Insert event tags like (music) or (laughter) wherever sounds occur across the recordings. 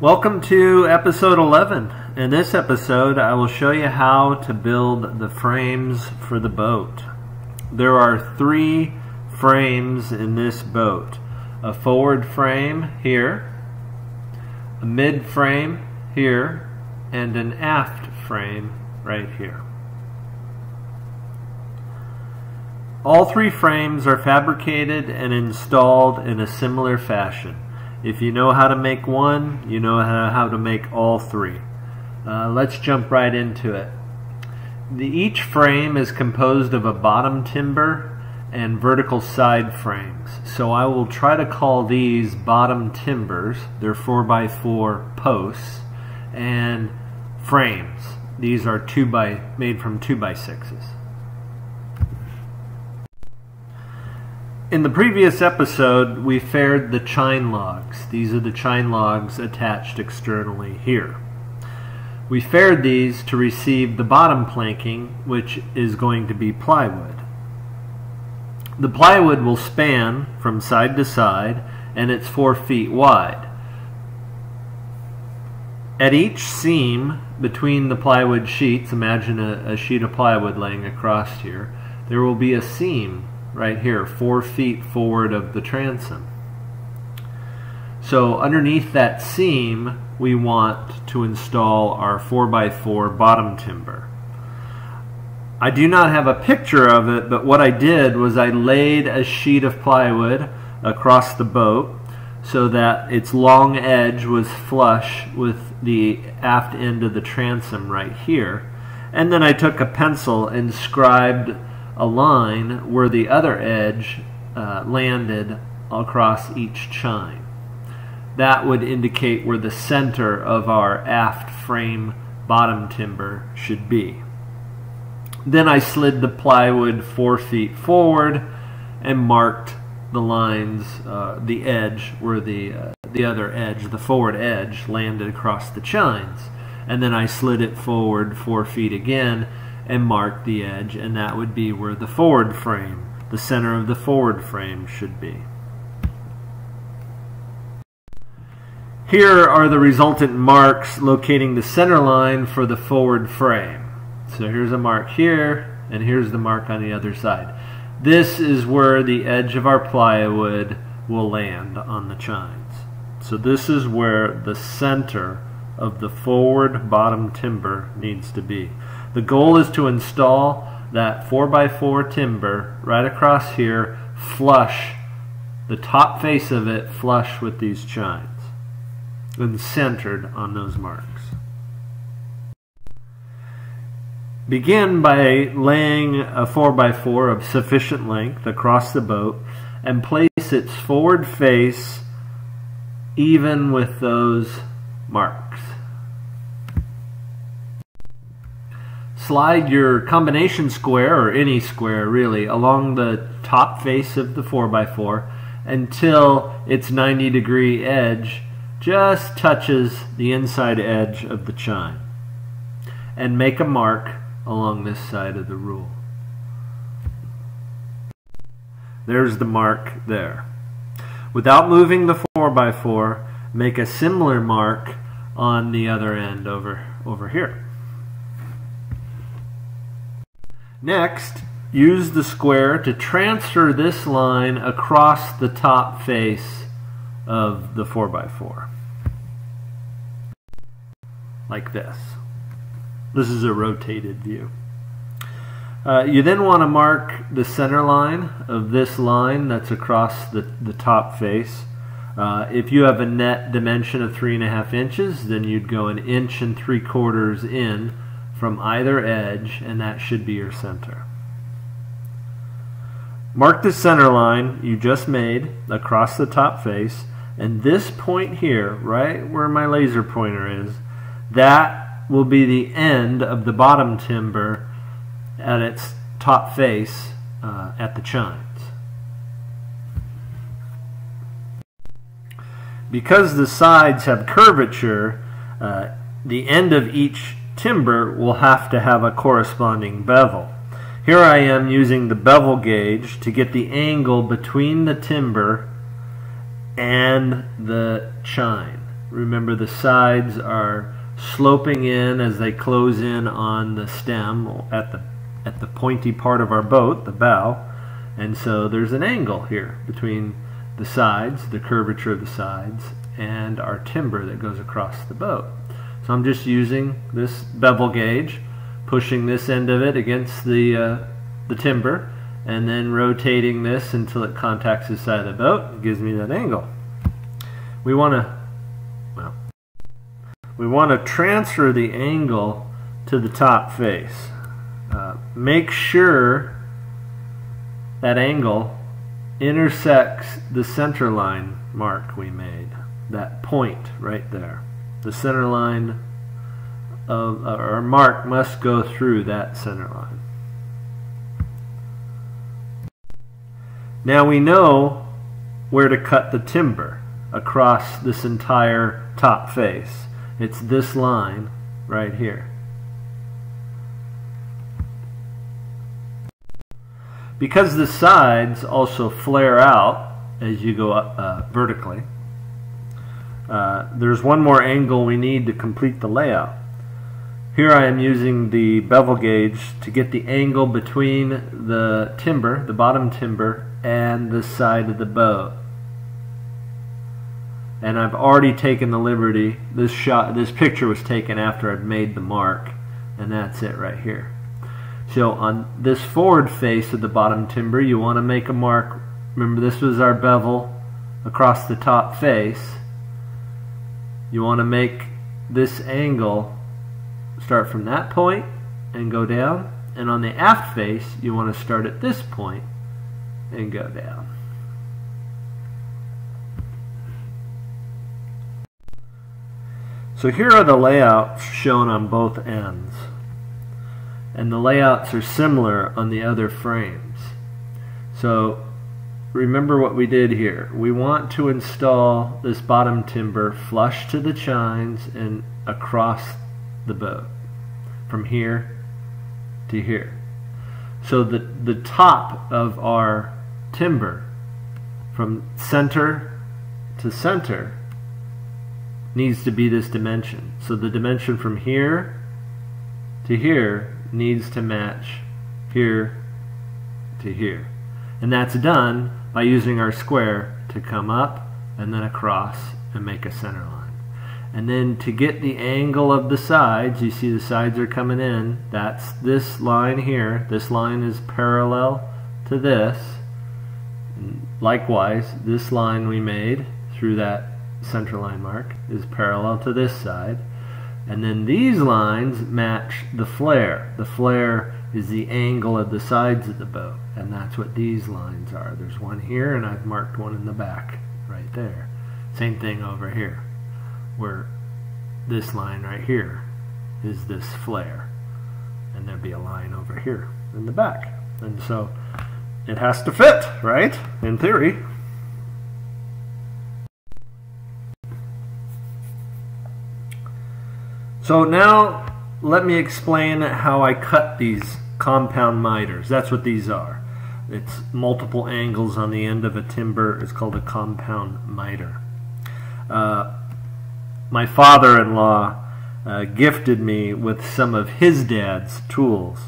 Welcome to episode 11. In this episode, I will show you how to build the frames for the boat. There are three frames in this boat. A forward frame here, a mid frame here, and an aft frame right here. All three frames are fabricated and installed in a similar fashion. If you know how to make one, you know how to make all three. Uh, let's jump right into it. The, each frame is composed of a bottom timber and vertical side frames. So I will try to call these bottom timbers. They're 4x4 posts and frames. These are two by made from 2x6s. In the previous episode, we faired the chine logs. These are the chine logs attached externally here. We faired these to receive the bottom planking, which is going to be plywood. The plywood will span from side to side, and it's four feet wide. At each seam between the plywood sheets, imagine a, a sheet of plywood laying across here, there will be a seam right here, four feet forward of the transom. So underneath that seam, we want to install our 4x4 bottom timber. I do not have a picture of it, but what I did was I laid a sheet of plywood across the boat so that its long edge was flush with the aft end of the transom right here. And then I took a pencil and scribed a line where the other edge uh, landed across each chine. That would indicate where the center of our aft frame bottom timber should be. Then I slid the plywood four feet forward and marked the lines, uh, the edge where the, uh, the other edge, the forward edge, landed across the chines. And then I slid it forward four feet again and mark the edge and that would be where the forward frame, the center of the forward frame should be. Here are the resultant marks locating the center line for the forward frame. So here's a mark here and here's the mark on the other side. This is where the edge of our plywood will land on the chines. So this is where the center of the forward bottom timber needs to be. The goal is to install that 4x4 timber right across here, flush, the top face of it flush with these chines and centered on those marks. Begin by laying a 4x4 of sufficient length across the boat and place its forward face even with those marks. Slide your combination square, or any square really, along the top face of the 4x4 until its 90 degree edge just touches the inside edge of the chine. And make a mark along this side of the rule. There's the mark there. Without moving the 4x4, make a similar mark on the other end over, over here. Next, use the square to transfer this line across the top face of the 4x4. Like this. This is a rotated view. Uh, you then want to mark the center line of this line that's across the, the top face. Uh, if you have a net dimension of three and a half inches, then you'd go an inch and three quarters in from either edge and that should be your center. Mark the center line you just made across the top face and this point here, right where my laser pointer is, that will be the end of the bottom timber at its top face uh, at the chines. Because the sides have curvature, uh, the end of each timber will have to have a corresponding bevel. Here I am using the bevel gauge to get the angle between the timber and the chine. Remember the sides are sloping in as they close in on the stem at the at the pointy part of our boat, the bow. And so there's an angle here between the sides, the curvature of the sides, and our timber that goes across the boat. So I'm just using this bevel gauge, pushing this end of it against the, uh, the timber, and then rotating this until it contacts the side of the boat. It gives me that angle. We want to, well, we want to transfer the angle to the top face. Uh, make sure that angle intersects the center line mark we made, that point right there. The center line of our mark must go through that center line. Now we know where to cut the timber across this entire top face. It's this line right here. Because the sides also flare out as you go up uh, vertically, uh, there's one more angle we need to complete the layout. Here I am using the bevel gauge to get the angle between the timber, the bottom timber, and the side of the bow. And I've already taken the liberty, this shot, this picture was taken after I'd made the mark, and that's it right here. So on this forward face of the bottom timber, you want to make a mark. Remember this was our bevel across the top face. You want to make this angle start from that point and go down. And on the aft face, you want to start at this point and go down. So here are the layouts shown on both ends and the layouts are similar on the other frames. So remember what we did here. We want to install this bottom timber flush to the chines and across the boat from here to here. So the, the top of our timber from center to center needs to be this dimension. So the dimension from here to here needs to match here to here. And that's done by using our square to come up and then across and make a center line. And then to get the angle of the sides, you see the sides are coming in, that's this line here. This line is parallel to this. Likewise, this line we made through that center line mark is parallel to this side. And then these lines match the flare. The flare is the angle of the sides of the boat. And that's what these lines are. There's one here and I've marked one in the back right there. Same thing over here where this line right here is this flare. And there'd be a line over here in the back. And so it has to fit, right? In theory. So now let me explain how I cut these compound miters. That's what these are. It's multiple angles on the end of a timber. It's called a compound miter. Uh, my father-in-law uh, gifted me with some of his dad's tools.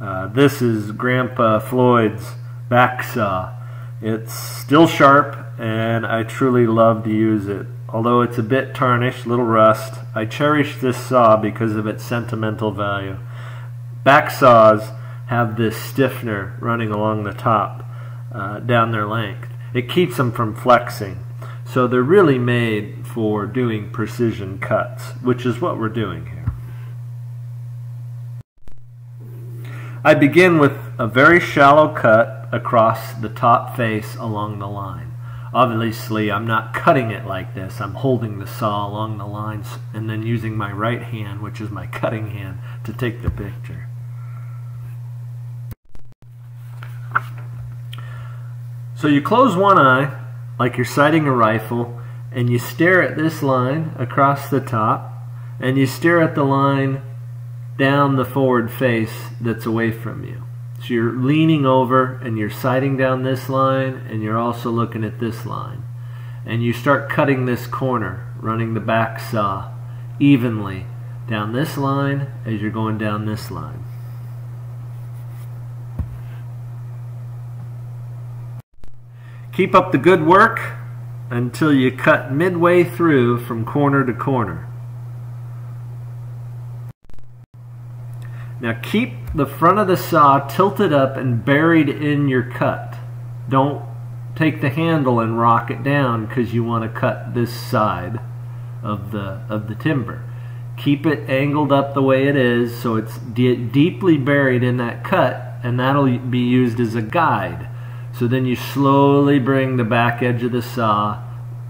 Uh, this is Grandpa Floyd's back saw. It's still sharp and I truly love to use it. Although it's a bit tarnished, little rust, I cherish this saw because of its sentimental value. Back saws have this stiffener running along the top uh, down their length. It keeps them from flexing. So they're really made for doing precision cuts, which is what we're doing here. I begin with a very shallow cut across the top face along the line. Obviously, I'm not cutting it like this. I'm holding the saw along the lines and then using my right hand, which is my cutting hand, to take the picture. So you close one eye, like you're sighting a rifle, and you stare at this line across the top, and you stare at the line down the forward face that's away from you. So you're leaning over and you're sighting down this line and you're also looking at this line. and you start cutting this corner, running the back saw evenly down this line as you're going down this line. Keep up the good work until you cut midway through from corner to corner. Now keep the front of the saw tilted up and buried in your cut. Don't take the handle and rock it down because you want to cut this side of the of the timber. Keep it angled up the way it is so it's deeply buried in that cut and that'll be used as a guide. So then you slowly bring the back edge of the saw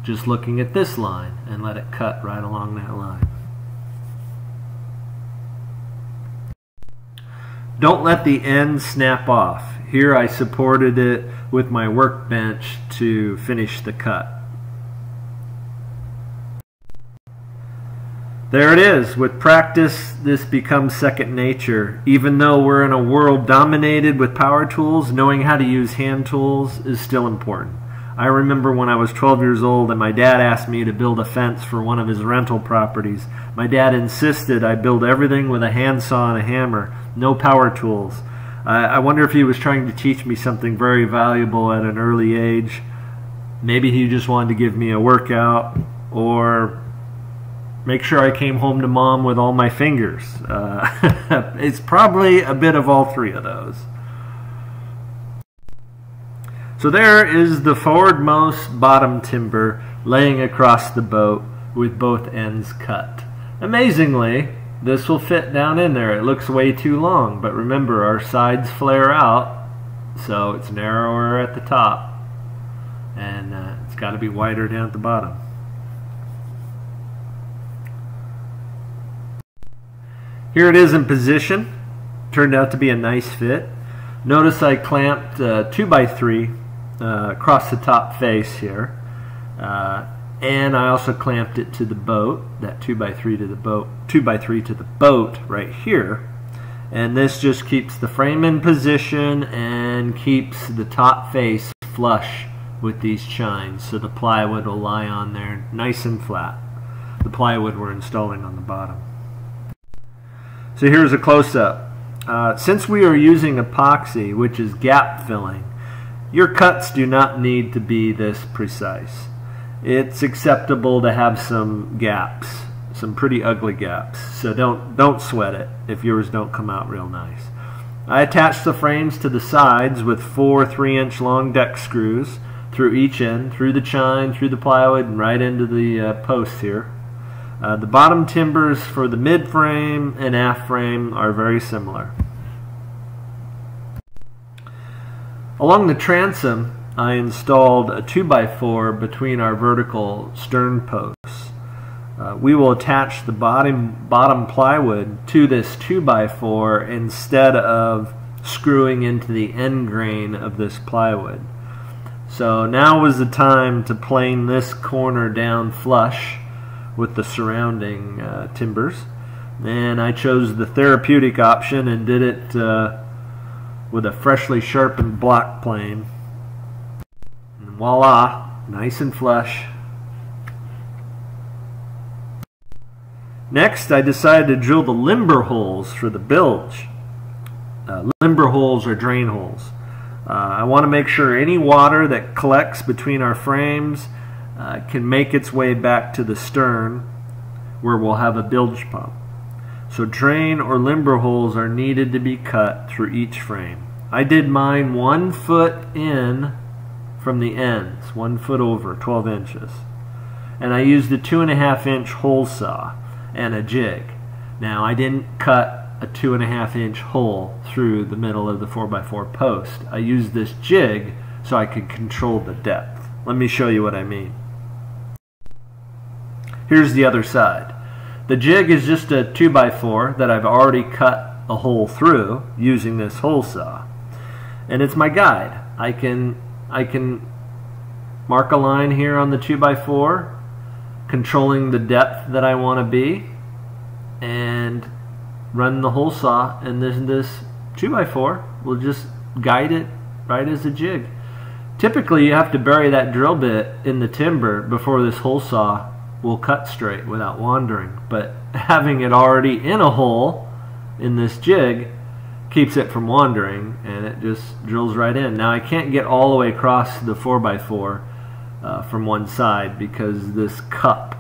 just looking at this line and let it cut right along that line. Don't let the end snap off. Here I supported it with my workbench to finish the cut. There it is. With practice, this becomes second nature. Even though we're in a world dominated with power tools, knowing how to use hand tools is still important. I remember when I was 12 years old and my dad asked me to build a fence for one of his rental properties. My dad insisted I build everything with a handsaw and a hammer, no power tools. I wonder if he was trying to teach me something very valuable at an early age. Maybe he just wanted to give me a workout or make sure I came home to mom with all my fingers. Uh, (laughs) it's probably a bit of all three of those. So there is the forwardmost bottom timber laying across the boat with both ends cut. Amazingly, this will fit down in there. It looks way too long, but remember our sides flare out, so it's narrower at the top, and uh, it's got to be wider down at the bottom. Here it is in position. Turned out to be a nice fit. Notice I clamped uh, 2x3 uh, across the top face here. Uh, and I also clamped it to the boat, that 2x3 to the boat, 2x3 to the boat right here. And this just keeps the frame in position and keeps the top face flush with these chines so the plywood will lie on there nice and flat. The plywood we're installing on the bottom. So here's a close-up. Uh, since we are using epoxy, which is gap filling, your cuts do not need to be this precise. It's acceptable to have some gaps, some pretty ugly gaps. So don't don't sweat it if yours don't come out real nice. I attached the frames to the sides with four 3-inch long deck screws through each end, through the chine, through the plywood, and right into the uh, posts here. Uh, the bottom timbers for the mid frame and aft frame are very similar. Along the transom, I installed a 2x4 between our vertical stern posts. Uh, we will attach the bottom, bottom plywood to this 2x4 instead of screwing into the end grain of this plywood. So now was the time to plane this corner down flush with the surrounding uh, timbers. And I chose the therapeutic option and did it uh, with a freshly sharpened block plane. And voila, nice and flush. Next, I decided to drill the limber holes for the bilge. Uh, limber holes are drain holes. Uh, I want to make sure any water that collects between our frames uh, can make its way back to the stern where we'll have a bilge pump. So drain or limber holes are needed to be cut through each frame. I did mine one foot in from the ends, one foot over, 12 inches. And I used a two and a half inch hole saw and a jig. Now I didn't cut a two and a half inch hole through the middle of the 4x4 post. I used this jig so I could control the depth. Let me show you what I mean. Here's the other side. The jig is just a 2x4 that I've already cut a hole through using this hole saw. And it's my guide. I can I can mark a line here on the 2x4 controlling the depth that I want to be and run the hole saw and then this 2x4 will just guide it right as a jig. Typically you have to bury that drill bit in the timber before this hole saw will cut straight without wandering. But having it already in a hole in this jig keeps it from wandering and it just drills right in. Now I can't get all the way across the 4x4 uh, from one side because this cup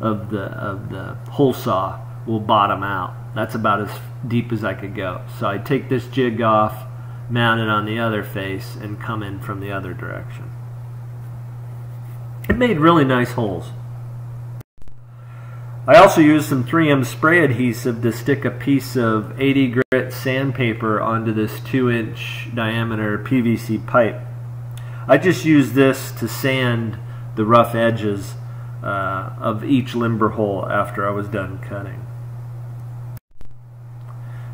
of the, of the hole saw will bottom out. That's about as deep as I could go. So I take this jig off, mount it on the other face, and come in from the other direction. It made really nice holes. I also used some 3M spray adhesive to stick a piece of 80 grit sandpaper onto this 2 inch diameter PVC pipe. I just used this to sand the rough edges uh, of each limber hole after I was done cutting.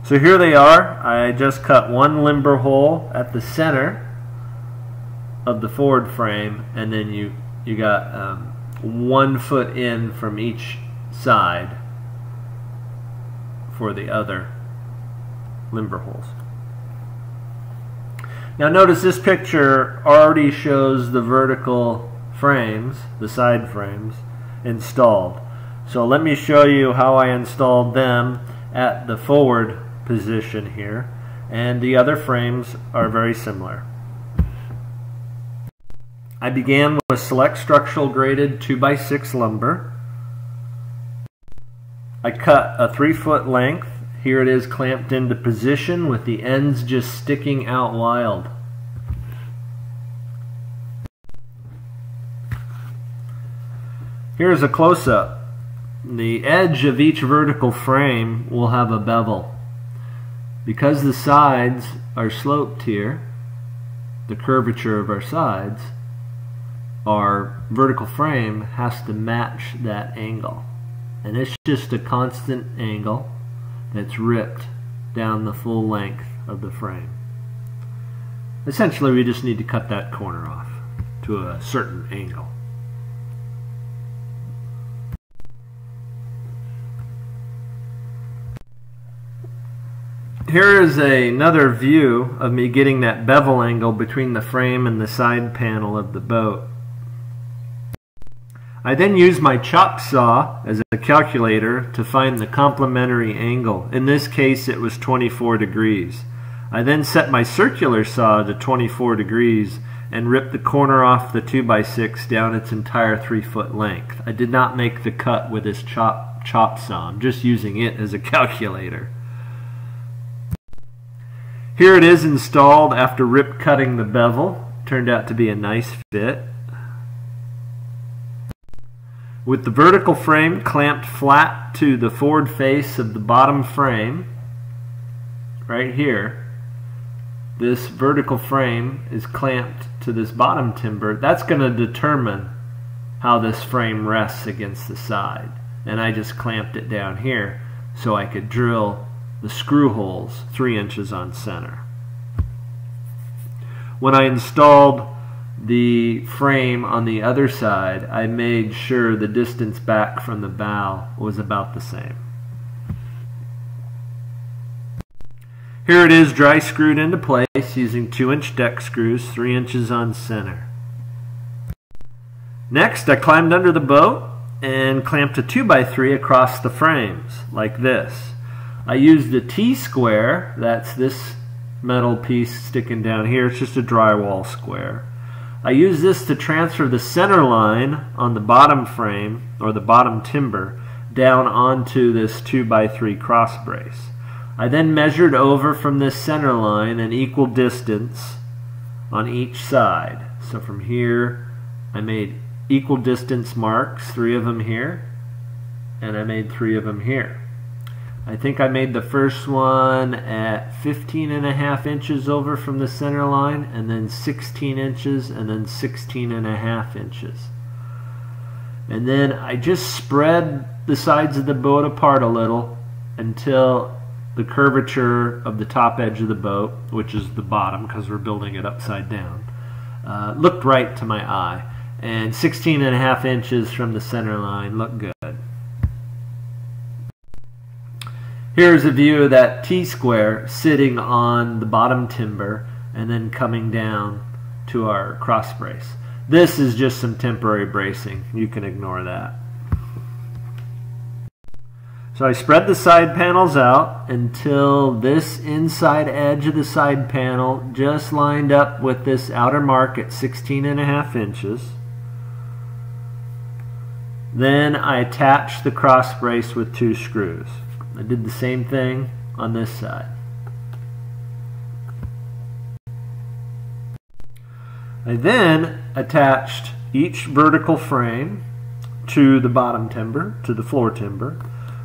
So here they are. I just cut one limber hole at the center of the forward frame and then you you got um, one foot in from each side for the other limber holes. Now notice this picture already shows the vertical frames, the side frames, installed. So let me show you how I installed them at the forward position here. And the other frames are very similar. I began with select structural graded 2x6 lumber. I cut a 3 foot length. Here it is clamped into position with the ends just sticking out wild. Here's a close-up. The edge of each vertical frame will have a bevel. Because the sides are sloped here, the curvature of our sides, our vertical frame has to match that angle. And it's just a constant angle that's ripped down the full length of the frame. Essentially, we just need to cut that corner off to a certain angle. Here is a, another view of me getting that bevel angle between the frame and the side panel of the boat. I then use my chop saw as a calculator to find the complementary angle. In this case it was 24 degrees. I then set my circular saw to 24 degrees and ripped the corner off the 2x6 down its entire 3 foot length. I did not make the cut with this chop, chop saw. I'm just using it as a (laughs) calculator. Here it is installed after rip cutting the bevel. Turned out to be a nice fit. With the vertical frame clamped flat to the forward face of the bottom frame, right here, this vertical frame is clamped to this bottom timber. That's going to determine how this frame rests against the side. And I just clamped it down here so I could drill the screw holes three inches on center. When I installed the frame on the other side, I made sure the distance back from the bow was about the same. Here it is dry screwed into place using 2 inch deck screws, 3 inches on center. Next I climbed under the boat and clamped a 2x3 across the frames like this. I used a T-square, that's this metal piece sticking down here, it's just a drywall square. I use this to transfer the center line on the bottom frame, or the bottom timber, down onto this 2x3 cross brace. I then measured over from this center line an equal distance on each side. So from here, I made equal distance marks, three of them here, and I made three of them here. I think I made the first one at 15 and a half inches over from the center line and then 16 inches and then 16 and a half inches. And then I just spread the sides of the boat apart a little until the curvature of the top edge of the boat, which is the bottom because we're building it upside down, uh, looked right to my eye. And 16 and a half inches from the center line looked good. Here's a view of that T-square sitting on the bottom timber and then coming down to our cross brace. This is just some temporary bracing. You can ignore that. So I spread the side panels out until this inside edge of the side panel just lined up with this outer mark at 16 and a half inches. Then I attach the cross brace with two screws. I did the same thing on this side. I then attached each vertical frame to the bottom timber, to the floor timber,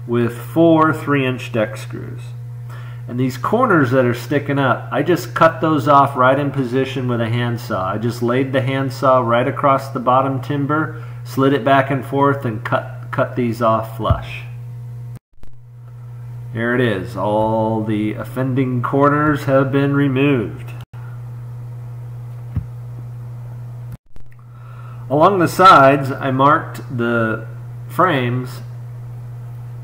with four 3 inch deck screws. And these corners that are sticking up, I just cut those off right in position with a handsaw. I just laid the handsaw right across the bottom timber, slid it back and forth, and cut, cut these off flush. Here it is. All the offending corners have been removed. Along the sides, I marked the frames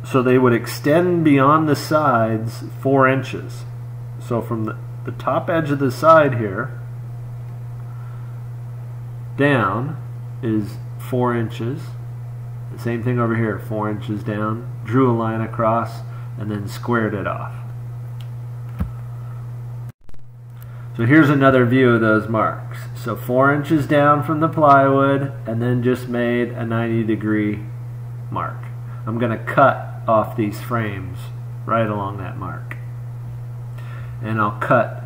so they would extend beyond the sides four inches. So from the, the top edge of the side here down is four inches. The same thing over here, four inches down. Drew a line across and then squared it off. So here's another view of those marks. So four inches down from the plywood and then just made a 90 degree mark. I'm going to cut off these frames right along that mark. And I'll cut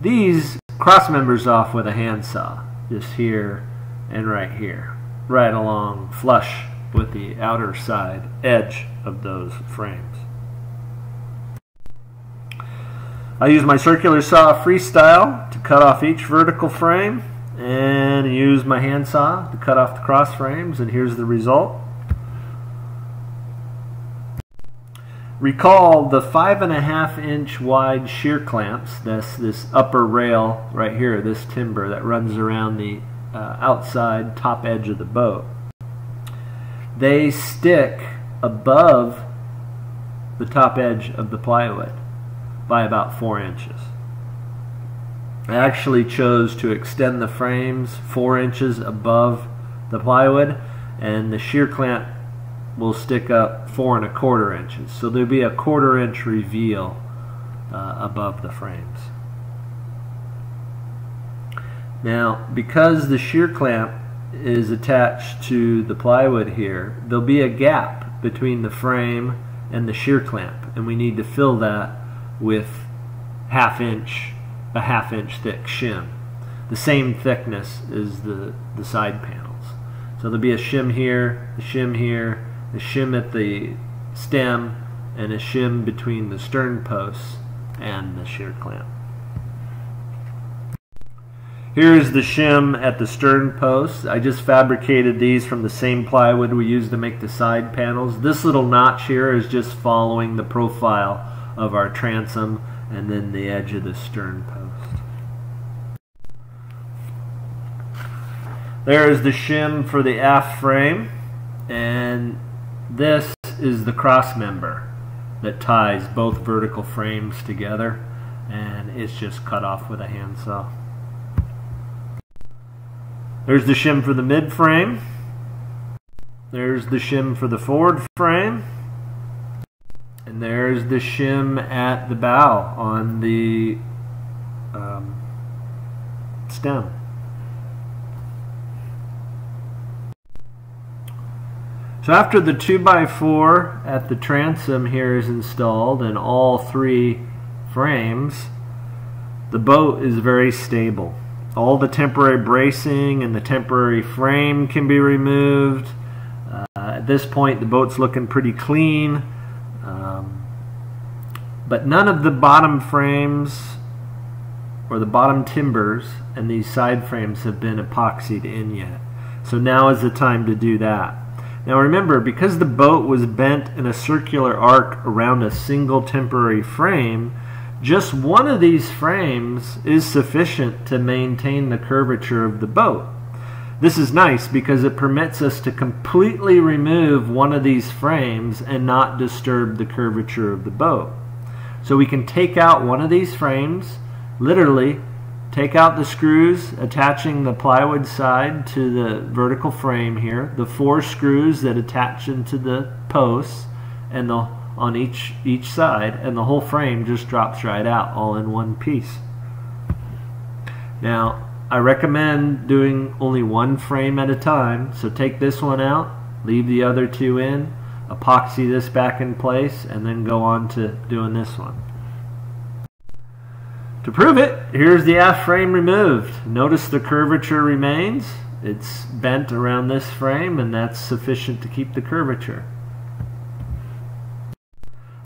these cross members off with a handsaw, just here and right here, right along flush with the outer side edge of those frames. I use my circular saw freestyle to cut off each vertical frame and use my handsaw to cut off the cross frames and here's the result. Recall the five and a half inch wide sheer clamps, this, this upper rail right here, this timber that runs around the uh, outside top edge of the boat. They stick above the top edge of the plywood by about four inches. I actually chose to extend the frames four inches above the plywood and the sheer clamp will stick up four and a quarter inches. So there'll be a quarter inch reveal uh, above the frames. Now, because the sheer clamp is attached to the plywood here, there'll be a gap between the frame and the sheer clamp, and we need to fill that with half inch, a half inch thick shim. The same thickness as the, the side panels. So there'll be a shim here, a shim here, a shim at the stem, and a shim between the stern posts and the sheer clamp. Here's the shim at the stern posts. I just fabricated these from the same plywood we used to make the side panels. This little notch here is just following the profile of our transom and then the edge of the stern post. There is the shim for the aft frame and this is the cross member that ties both vertical frames together and it's just cut off with a handsaw. There's the shim for the mid frame. There's the shim for the forward frame. And there's the shim at the bow on the um, stem. So after the 2x4 at the transom here is installed and all three frames, the boat is very stable. All the temporary bracing and the temporary frame can be removed. Uh, at this point the boat's looking pretty clean. But none of the bottom frames or the bottom timbers and these side frames have been epoxied in yet. So now is the time to do that. Now remember, because the boat was bent in a circular arc around a single temporary frame, just one of these frames is sufficient to maintain the curvature of the boat. This is nice because it permits us to completely remove one of these frames and not disturb the curvature of the boat. So we can take out one of these frames, literally take out the screws attaching the plywood side to the vertical frame here, the four screws that attach into the posts and the on each each side and the whole frame just drops right out all in one piece. Now I recommend doing only one frame at a time so take this one out leave the other two in epoxy this back in place and then go on to doing this one. To prove it, here's the aft frame removed. Notice the curvature remains. It's bent around this frame and that's sufficient to keep the curvature.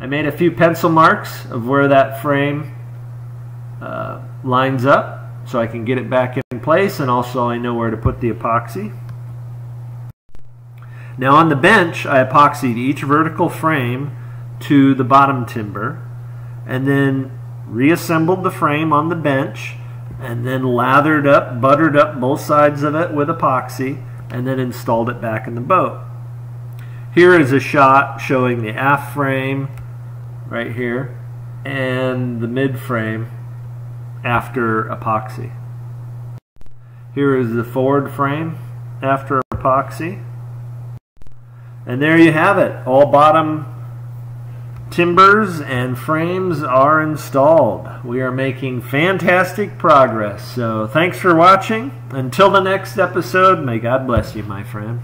I made a few pencil marks of where that frame uh, lines up so I can get it back in place and also I know where to put the epoxy. Now on the bench I epoxied each vertical frame to the bottom timber and then reassembled the frame on the bench and then lathered up, buttered up both sides of it with epoxy and then installed it back in the boat. Here is a shot showing the aft frame right here and the mid frame after epoxy. Here is the forward frame after epoxy. And there you have it. All bottom timbers and frames are installed. We are making fantastic progress. So thanks for watching. Until the next episode, may God bless you, my friend.